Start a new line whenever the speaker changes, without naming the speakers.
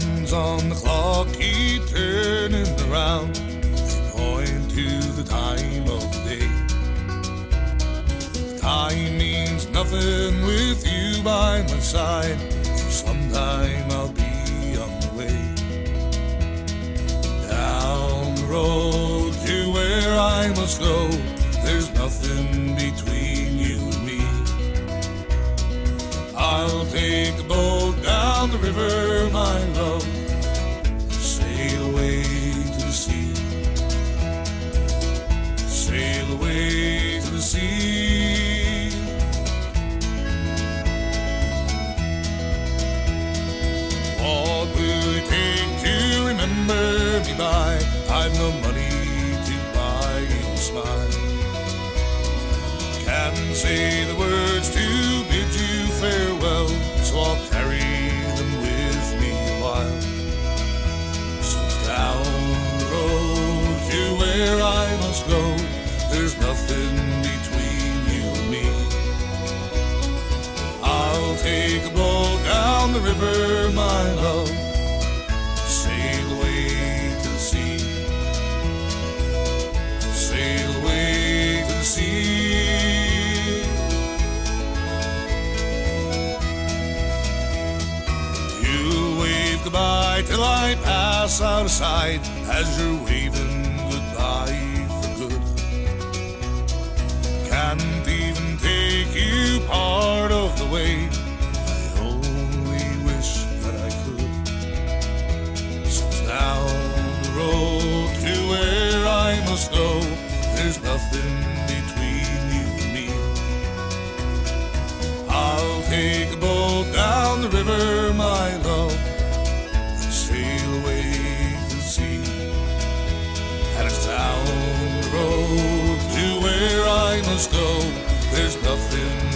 hands on the clock keep turning around. They point to the time of the day. Time means nothing with you by my side. For some time I'll be on the way. Down the road to where I must go. There's nothing between you and me. I'll take by? I've no money to buy you a smile. Can't say the words to bid you farewell, so I'll carry them with me a while. So down the road to where I must go, there's nothing between you and me. I'll take a boat down the river, till I pass out of sight as you're waving goodbye for good. Can't even take you part of the way. I only wish that I could. So down the road to where I must go, there's nothing must go. There's nothing